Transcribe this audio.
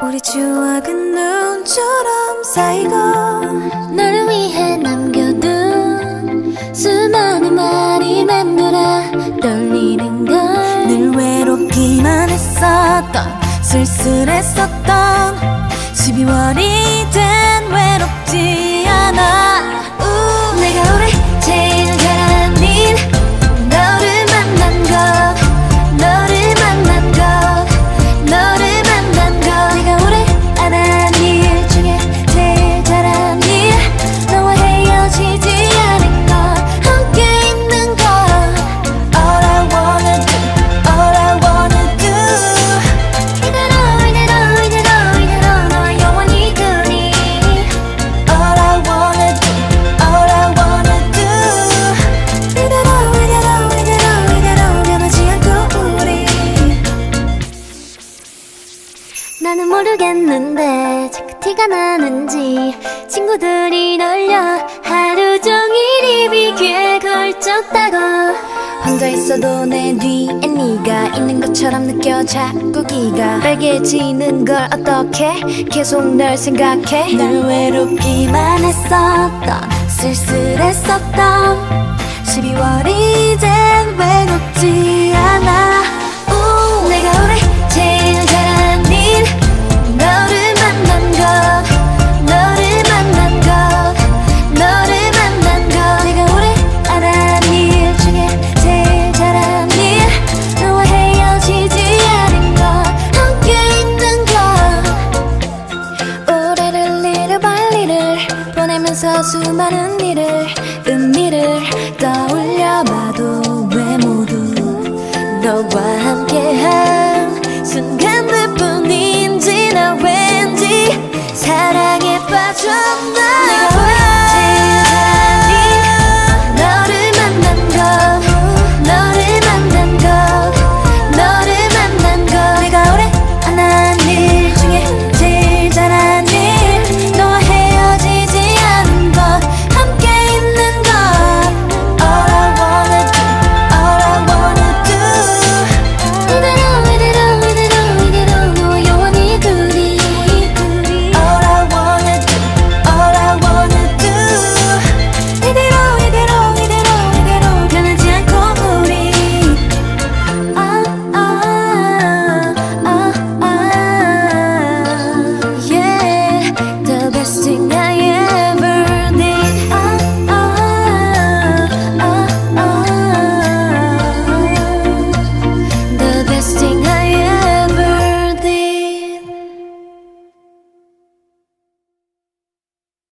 우리 추억은 눈처럼 쌓이고 너를 위해 남겨 떨리는 걸늘 외롭기만 했었던 쓸쓸했었던. 12월이 된 외롭지 나는 모르겠는데 자꾸 티가 나는지 친구들이 놀려 하루 종일 입이 귀에 걸쳤다고. 혼자 있어도 내 뒤에 네가 있는 것처럼 느껴 자꾸 기가 빨개지는 걸 어떻게 계속 널 생각해? 늘 외롭기만 했었던 쓸쓸했었던. 12월이 된 외롭지 수많은